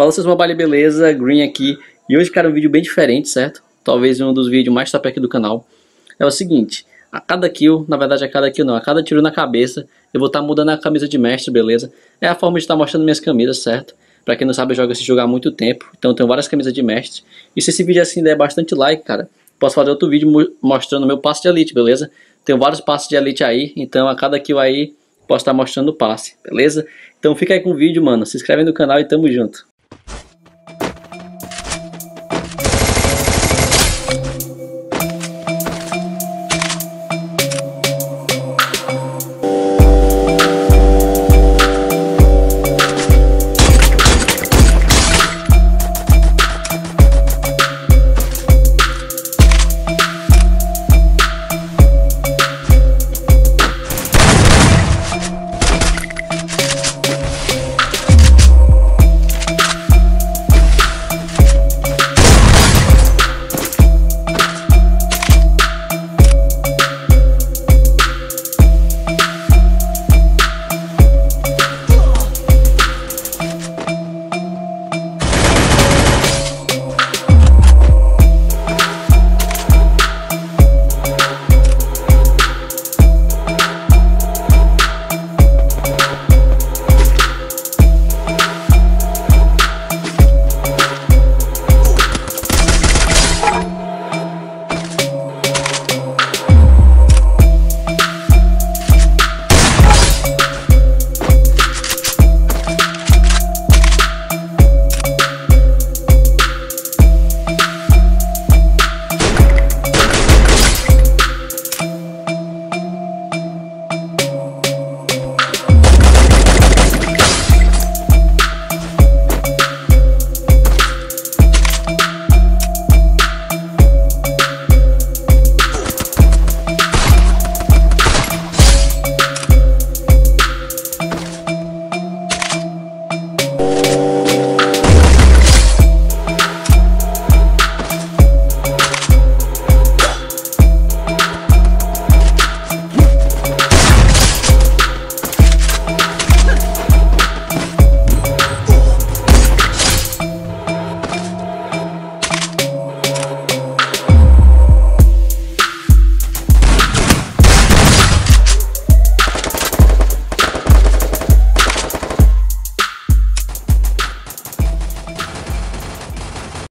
Fala seus mobile beleza, Green aqui. E hoje, cara, um vídeo bem diferente, certo? Talvez um dos vídeos mais top aqui do canal. É o seguinte, a cada kill, na verdade a cada kill não, a cada tiro na cabeça, eu vou estar tá mudando a camisa de mestre, beleza? É a forma de estar tá mostrando minhas camisas, certo? Pra quem não sabe, eu jogo esse jogo há muito tempo, então eu tenho várias camisas de mestre. E se esse vídeo assim der bastante like, cara, posso fazer outro vídeo mostrando meu passe de elite, beleza? Tenho vários passes de elite aí, então a cada kill aí posso estar tá mostrando o passe, beleza? Então fica aí com o vídeo, mano. Se inscreve no canal e tamo junto.